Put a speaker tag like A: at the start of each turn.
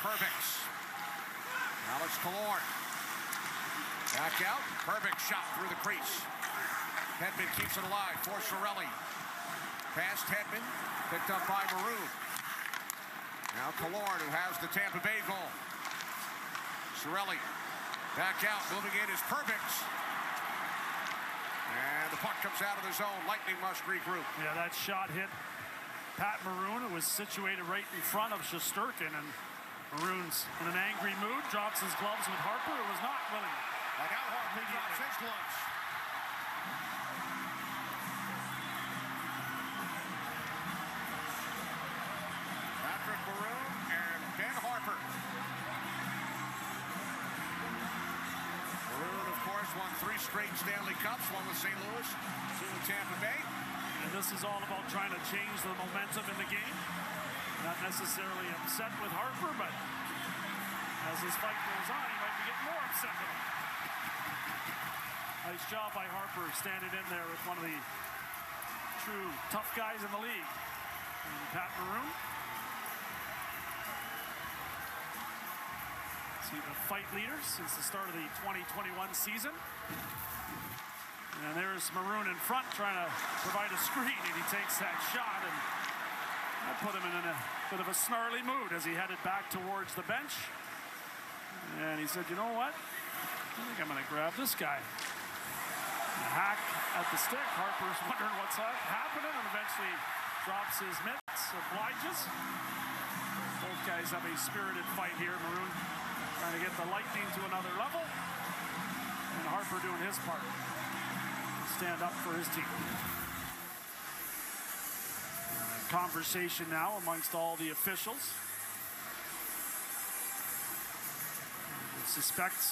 A: Perbix. Alex Killorn. Back out. Perbix shot through the crease. Hedman keeps it alive for Cirelli. Past Hedman. Picked up by Maroon. Now Killorn, who has the Tampa Bay goal. Cirelli Back out. Moving in is Perbix. And the puck comes out of the zone. Lightning must regroup.
B: Yeah, that shot hit Pat Maroon. It was situated right in front of Shesterkin, and Maroon's in an angry mood, drops his gloves with Harpur, who was not willing.
A: And now Harpur drops his gloves. Patrick Maroon and Ben Harpur. Maroon, of course, won three straight Stanley Cups, one with St. Louis, two with Tampa Bay.
B: And this is all about trying to change the momentum in the game. Necessarily upset with Harpur, but as this fight goes on, he might be getting more upset with him. Nice job by Harpur standing in there with one of the true tough guys in the league. And Pat Maroon. See the fight leader since the start of the 2021 season. And there's Maroon in front trying to provide a screen, and he takes that shot, and that put him in a bit of a snarly mood as he headed back towards the bench. And he said, you know what? I think I'm going to grab this guy. Hack at the stick. Harpur's wondering what's happening, and eventually drops his mitts, obliges. Both guys have a spirited fight here. Maroon trying to get the Lightning to another level, and Harpur doing his part stand up for his team. Conversation now amongst all the officials. Suspects